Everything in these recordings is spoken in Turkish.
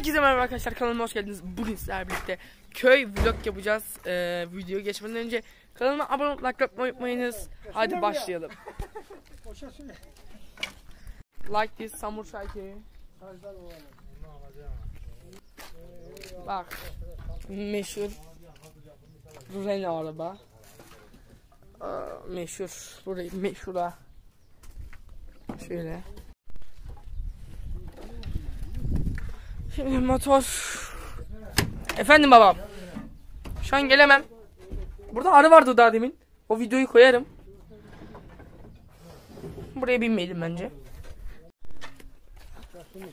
Herkese merhaba arkadaşlar kanalıma hoş geldiniz. Bugün sizlerle birlikte köy vlog yapacağız. Ee, videoya geçmeden önce kanalıma abone olup like atmayı unutmayınız. Hadi başlayalım. Like this Samur Şarkı. Bak. Meşhur Renault araba. Aa, meşhur. Burayı meşhura. Şöyle. Şimdi motor. Efendim babam. Şu an gelemem. Burada arı vardı daha demin. O videoyu koyarım. Buraya binmeyelim bence.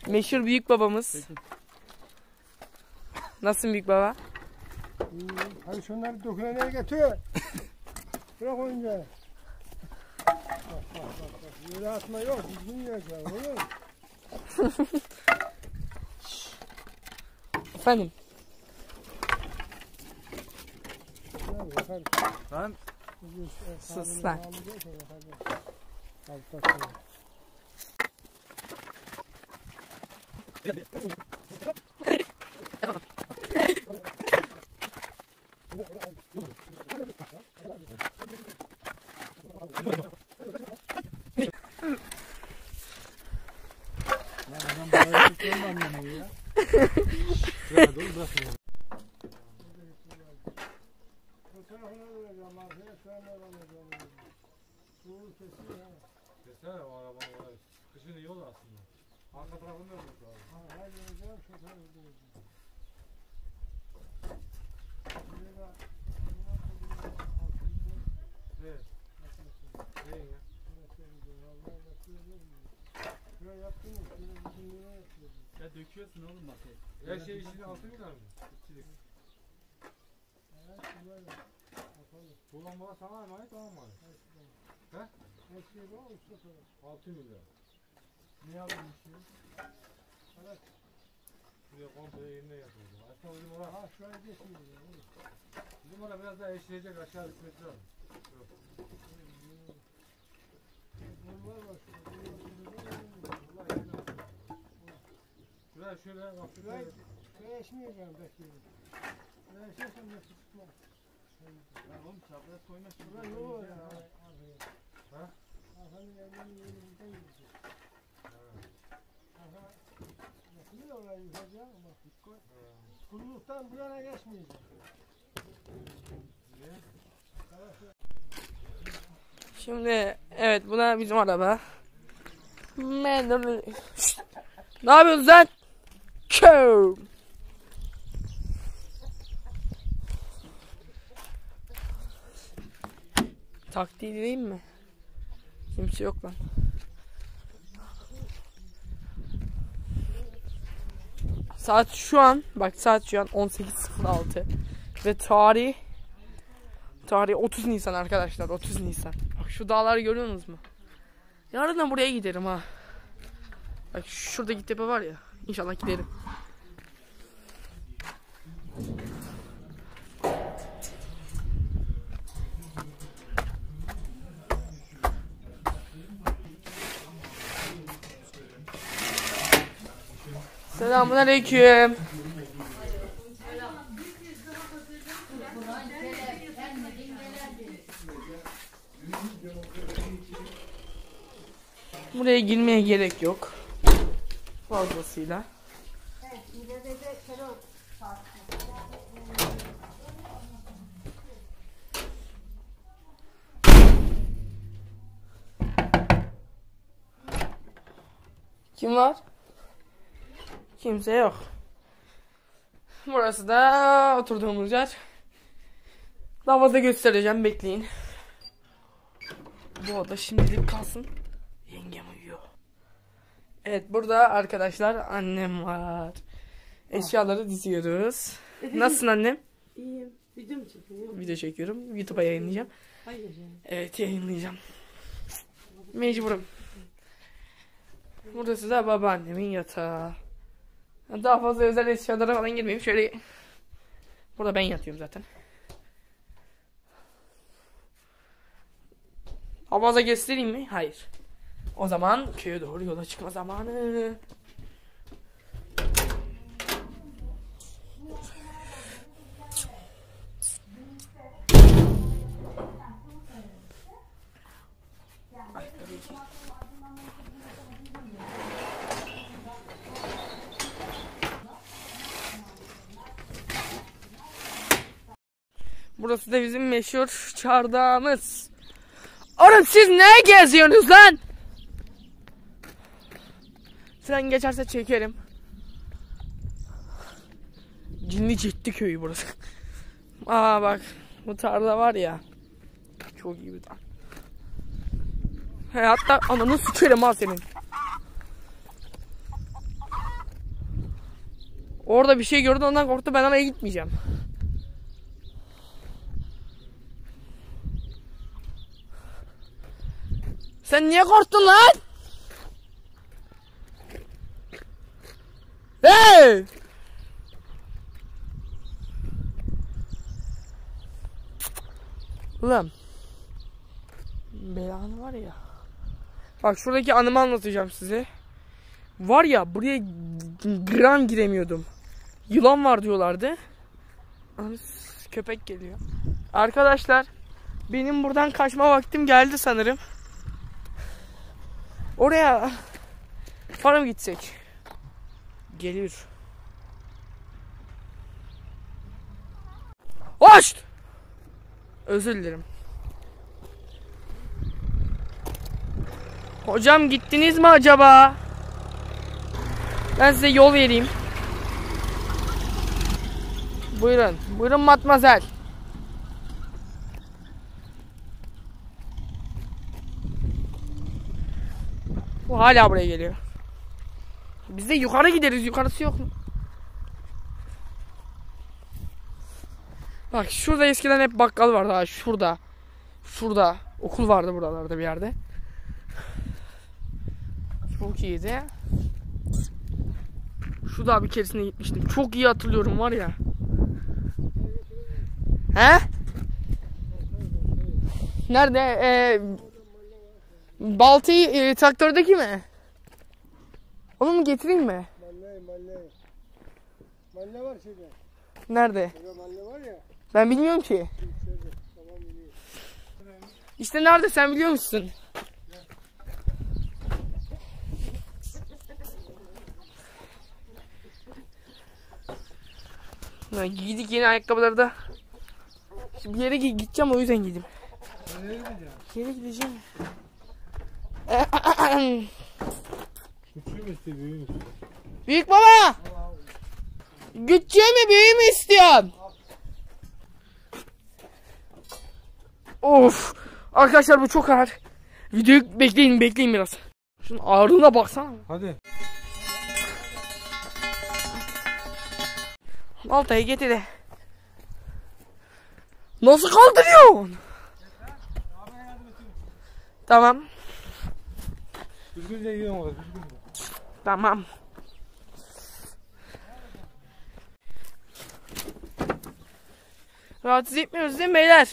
Meşhur büyük babamız. Nasılsın büyük baba? Hadi şunları dokulanaya getir. Bırak oyuncağı. Bak bak. Yere atma yok. Düzgün yiyeceksin oğlum. Efendim. Gel bakalım. Lan Bugün işte Sus kahvenin lan. devamı diyorsa bakalım. Altta şöyle. adam bayağı tuttuğunu da anlamıyor ya. Bırak oğlum bırak ya. Fotoğrafına vereceğim arkaya. Sonra vereceğim. Tuğul kesiyor ha. Desene o arabanın oraya. Kışın iyi olur aslında. Arka tarafını da yok abi. Ha, Hayır vereceğim. Şoför ödeyeceğim. Bir de Evet. Neyin ya? Şuraya yaptın mı? Dünyaya yapıyorsun. Ya döküyorsun oğlum bak. Her şey işini altı mı? İçilik. Evet, güzel. Yapalım. Bu lamba sana emanet tamam mı? Her şey var mı? Sıfır. 6 milyar. Ne yapayım şimdi? Buraya komple yerine yapıldı. Aslında bizim oraya, Ha şuraya geçmiyor. bizim oraya biraz daha eşleyecek aşağı düşmesi lazım. Bunlar var şurada, bunlar Vallahi yerine atıyor. Şuraya şöyle bak şuraya. Şuraya, eşmeyeceğim bekliyorum. Şuraya eşersem nasıl tutmaz. Ya oğlum çapraz koyma. Şuraya yol var ya. Ha? Hakan'ın evinin yolu buradan gidecek. Hakan yapıyor orayı yukarıya ama kuruluktan bu yana geçmeyecek. Niye? Şimdi evet bu da bizim araba. Ne yapıyorsun lan? Köy. Taktiği değil mi? Kimse yok lan. Saat şu an bak saat şu an 18.06 ve tarih Tarih 30 Nisan arkadaşlar 30 Nisan. Bak şu dağları görüyorsunuz mu? Yarın da buraya giderim ha. Bak şuradaki tepe var ya. İnşallah giderim. Selamun aleyküm. Buraya girmeye gerek yok. Fazlasıyla. Kim var? Kimse yok. Burası da oturduğumuz yer. Fazla göstereceğim bekleyin. Bu oda şimdilik kalsın. Yengem uyuyor. Evet burada arkadaşlar annem var. Eşyaları diziyoruz. Nasılsın annem? İyiyim. Video mu çekiyorsun? Video çekiyorum. YouTube'a yayınlayacağım. Hayır yani. Evet yayınlayacağım. Mecburum. Burası da babaannemin yatağı. Daha fazla özel eşyalara falan girmeyeyim. Şöyle Burada ben yatıyorum zaten. Havaza göstereyim mi? Hayır. O zaman köye doğru yola çıkma zamanı. Burası da bizim meşhur çardağımız. Oğlum siz ne geziyorsunuz lan? Tren geçerse çekerim. Cinli ciddi köyü burası. Aa bak bu tarla var ya. Çok iyi bir tarla. Hatta ananı sikerim ha senin. Orada bir şey gördü ondan korktu ben oraya gitmeyeceğim. Sen niye korktun lan? Hey! Ulan. Belanı var ya. Bak şuradaki anımı anlatacağım size. Var ya buraya gram giremiyordum. Yılan var diyorlardı. Köpek geliyor. Arkadaşlar benim buradan kaçma vaktim geldi sanırım. Oraya para mı gitsek? Geliyor. Hoş! Özür dilerim. Hocam gittiniz mi acaba? Ben size yol vereyim. Buyurun. Buyurun matmazel. Bu hala buraya geliyor. Biz de yukarı gideriz. Yukarısı yok mu? Bak şurada eskiden hep bakkal vardı ha. Şurada. Şurada. Okul vardı buralarda bir yerde. Çok iyiydi. Şu da bir keresinde gitmiştim. Çok iyi hatırlıyorum var ya. He? Nerede? Ee, baltayı e, traktördeki mi? Onu mu getireyim mi? Malle malle. Malle var şeyde. Nerede? Burada malle var ya. Ben bilmiyorum ki. Tamam biliyorum. İşte nerede sen biliyor musun? Lan giydik yeni ayakkabıları da. Şimdi bir yere gi- gideceğim o yüzden giydim. Nereye gideceksin? Bir yere gideceğim. Küçüğü mü istiyor, büyüğü mü istiyor? Büyük baba! Gütçüğü mü büyüğü mü istiyorsun? Of! Arkadaşlar bu çok ağır. Videoyu bekleyin bekleyin biraz. Şunun ağırlığına baksana. Hadi. Baltayı getir de. Nasıl kaldırıyorsun? Tamam. Düzgünce yiyin orada, düzgünce. Tamam. Rahatsız etmiyoruz değil mi beyler?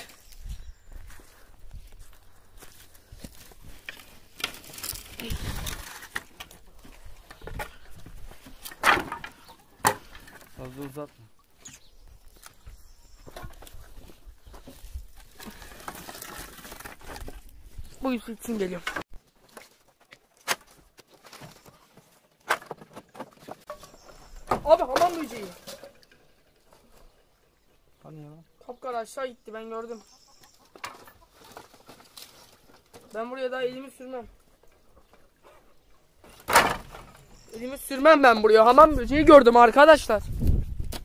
Fazla uzatma. Bu bitsin geliyorum. Abi hamam böceği. Hani ya? Kapkara aşağı gitti ben gördüm. Ben buraya daha elimi sürmem. Elimi sürmem ben buraya. Hamam böceği gördüm arkadaşlar.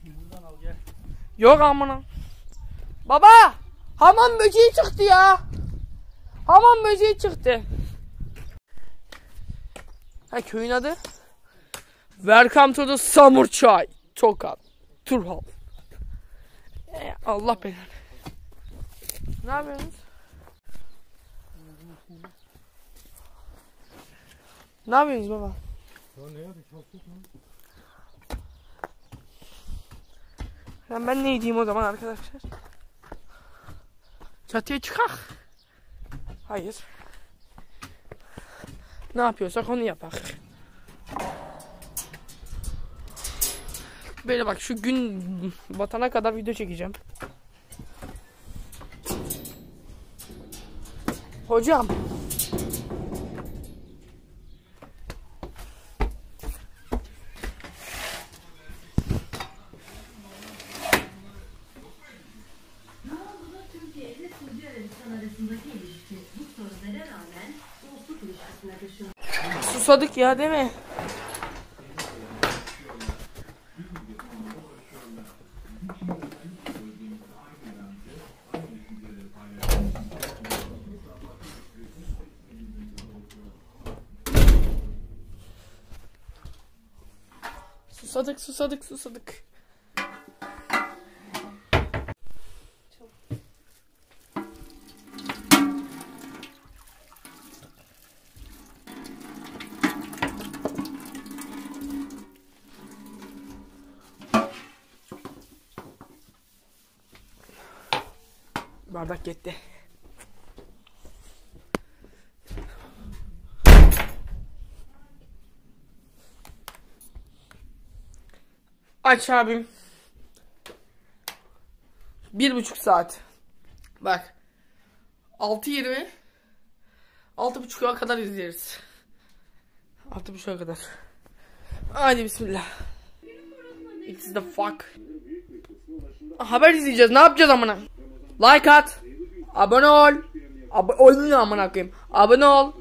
Buradan al gel. Yok amına. Baba! Hamam böceği çıktı ya. Hamam böceği çıktı. Ha köyün adı? Welcome to the Summer Çay. Tokat. Turhal. Ee, Allah belanı. Ne yapıyorsunuz? Ne yapıyorsunuz baba? Ya ne yapayım, çok lan. Ben, ben ne diyeyim o zaman arkadaşlar? Çatıya çıkak. Hayır. Ne yapıyorsak onu yapak. böyle bak şu gün batana kadar video çekeceğim. Hocam. Susadık ya değil mi? Susadık susadık. Bardak gitti. Aç abim. Bir buçuk saat. Bak. 6.20 Altı buçuğa kadar izleriz. Altı buçuğa kadar. Hadi bismillah. It's the fuck. Haber izleyeceğiz. Ne yapacağız amına? Like at. Abone ol. Ab ol amına koyayım. Abone ol.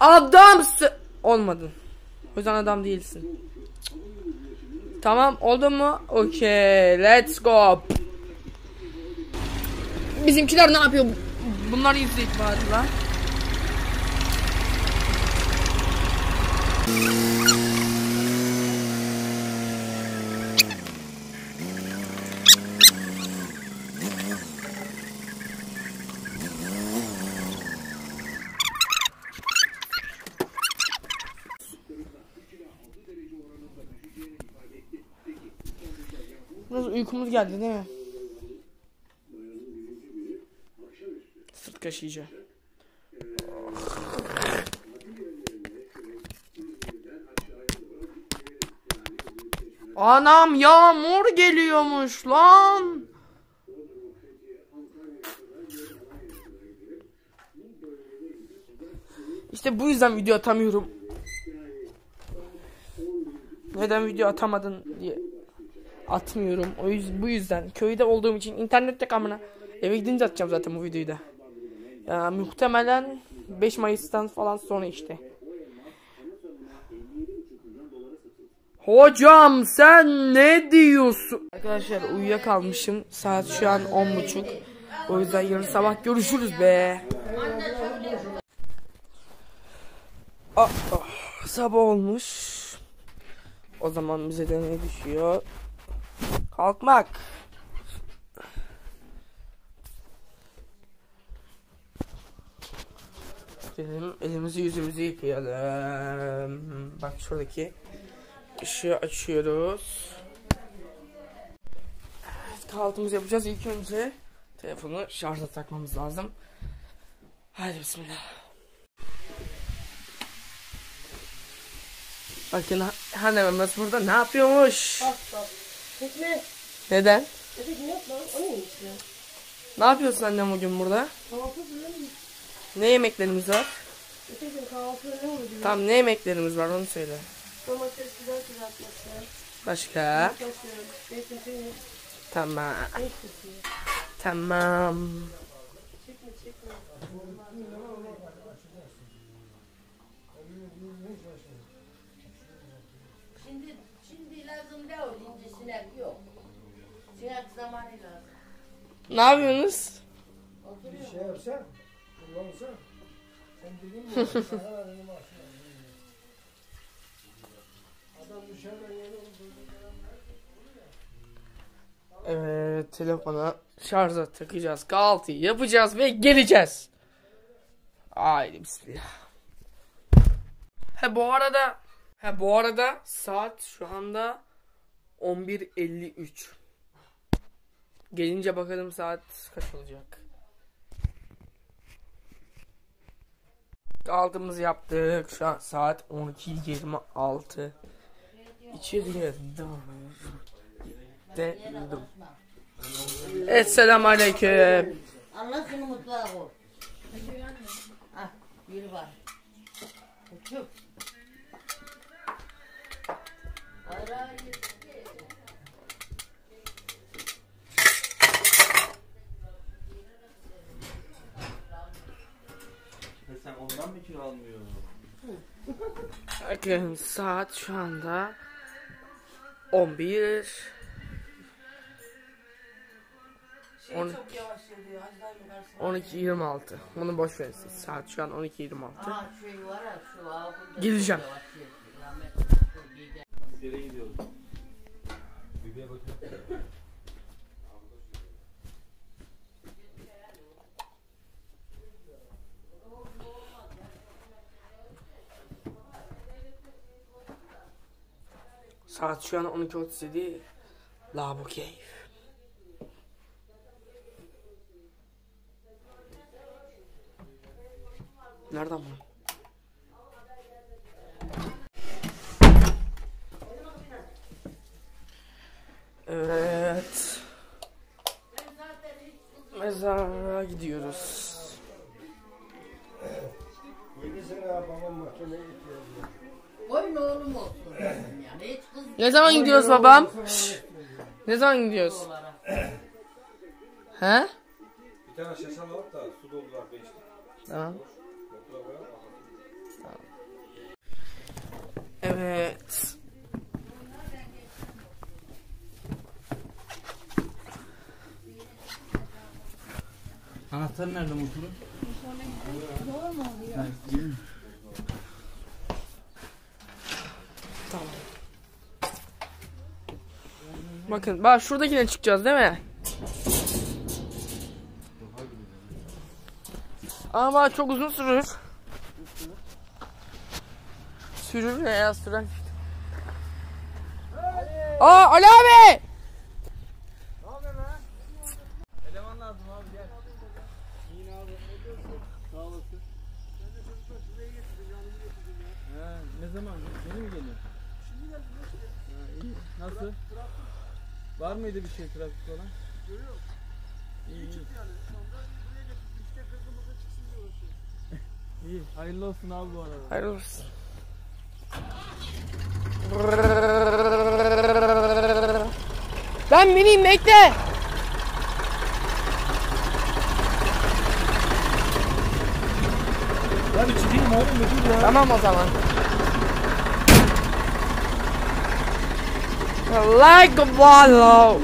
Adamsın. Olmadın. O yüzden adam değilsin. Tamam oldu mu? Okey. Let's go. Bizimkiler ne yapıyor? Bunları izleyip bari lan. Uykumuz geldi değil mi? Sırt kaşıyıcı. Anam yağmur geliyormuş lan. İşte bu yüzden video atamıyorum. Neden video atamadın diye atmıyorum. O yüzden bu yüzden köyde olduğum için internette kamına eve gidince atacağım zaten bu videoyu da. Ya muhtemelen 5 Mayıs'tan falan sonra işte. Hocam sen ne diyorsun? Arkadaşlar uyuyakalmışım. Saat şu an 10.30. O yüzden yarın sabah görüşürüz be. Ah, ah, sabah olmuş. O zaman bize de ne düşüyor? Kalkmak. Gidelim elimizi yüzümüzü yıkayalım. Bak şuradaki ışığı açıyoruz. Evet, kahvaltımızı yapacağız. İlk önce telefonu şarja takmamız lazım. Hadi bismillah. Bakın ha- hanımımız burada ne yapıyormuş? Tekne. Neden? Yok lan. O neymiş ya? Ne yapıyorsun annem bugün burada? Kahvaltı mı? Ne yemeklerimiz var? Ötekin kahvaltı ne olur diyor. Tamam ne yemeklerimiz var onu söyle. Domates güzel kızartması. Başka? Zeytin peynir. Tamam. Tamam. Sinek zamanı lazım. Ne yapıyorsunuz? Bir şey yapsa, kullansa. Sen dedin mi? Adam dışarıdan yeni oldu. Evet telefona şarja takacağız. Kahvaltıyı yapacağız ve geleceğiz. Haydi bismillah. He bu arada he bu arada saat şu anda 11.53. Gelince bakalım saat kaç olacak. Kahvaltımızı yaptık. Şu an saat 12.26. İçeriye dedim. Esselamu aleyküm. Allah seni mutluğa koy. Ah biri var. Bakın saat şu anda 11 Şey On- çok yavaş yürüyor. Hadi dayım versene. 12.26 Bunu boş verin siz. Saat şu an 12.26 Aa şey var ya şu aa. Rahmetli giydi. Yere gidiyoruz. Saat şu an 12.37 Labo keyif Nereden bu? Oğlum olsun yani. Hiç kız Ne zaman gidiyoruz babam? Ne zaman gidiyoruz? He? Bir tane şaşal alıp da su doldular beşlik. Tamam. Evet. Anahtar nerede motorun? Tamam. Bakın bak şuradakine çıkacağız değil mi? Ama çok uzun sürür. Sürür ne ya süren? Aa Ali abi! Eleman lazım abi gel. İyi abi. Sağ olasın. Ne zaman? Yeni mi geliyor? Şimdi geldim. Nasıl? Var mıydı bir şey trafik falan? Yok. İyi, iyi. İyi, hayırlı olsun abi bu arada. Hayırlı olsun. Ben bineyim bekle. Bir çıkayım oğlum. Tamam o zaman. Like a follow.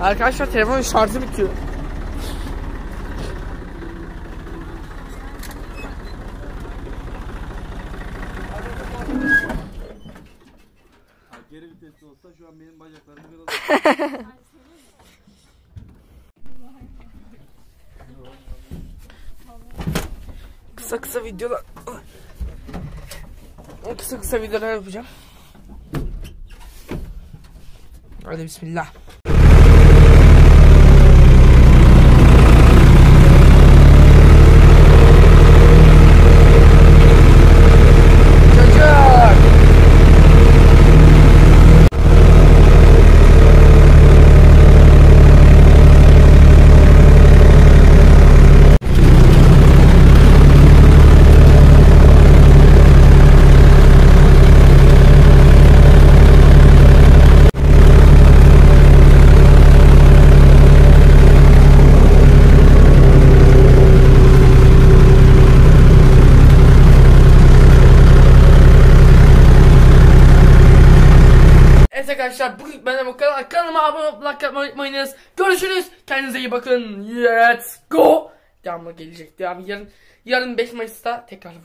Arkadaşlar telefonun şarjı bitiyor. Geri vitesli olsa şu an benim bacaklarım biraz... Kısa kısa videolar. Kısa kısa videolar yapacağım. Hadi bismillah. Çocuk. Evet bugün benden bu. Kanalıma abone olup like atmayı. Görüşürüz. Kendinize iyi bakın. Let's go. Devamlı gelecek. Devam yarın yarın 5 Mayıs'ta tekrar